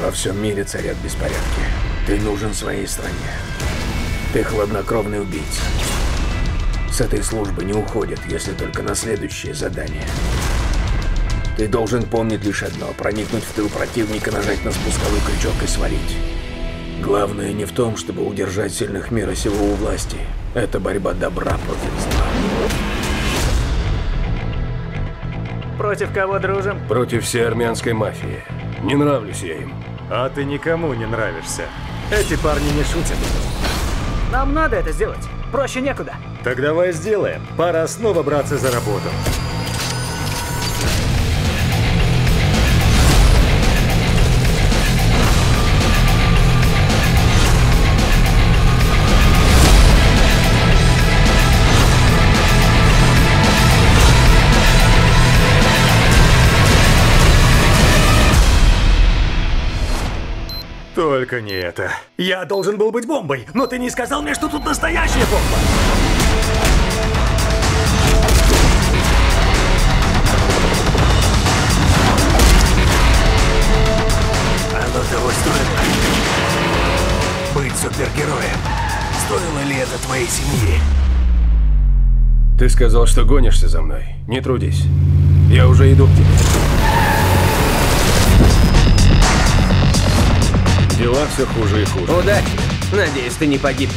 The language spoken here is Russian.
Во всем мире царят беспорядки. Ты нужен своей стране. Ты хладнокровный убийца. С этой службы не уходят, если только на следующее задание. Ты должен помнить лишь одно – проникнуть в тыл противника, нажать на спусковой крючок и свалить. Главное не в том, чтобы удержать сильных мира сего у власти. Это борьба добра против зла. Против кого дружим? Против всей армянской мафии. Не нравлюсь я им. А ты никому не нравишься. Эти парни не шутят. Нам надо это сделать. Проще некуда. Так давай сделаем. Пора снова браться за работу. Только не это. Я должен был быть бомбой, но ты не сказал мне, что тут настоящая бомба. Того стоило. Быть супергероем. Стоило ли это твоей семьи? Ты сказал, что гонишься за мной. Не трудись. Я уже иду к тебе. Дела все хуже и хуже. Удачи. Надеюсь, ты не погиб.